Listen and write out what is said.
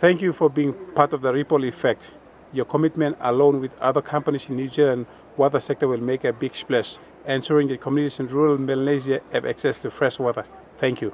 Thank you for being part of the ripple effect. Your commitment, along with other companies in New Zealand water sector, will make a big splash, ensuring that communities in rural Melanesia have access to fresh water. Thank you.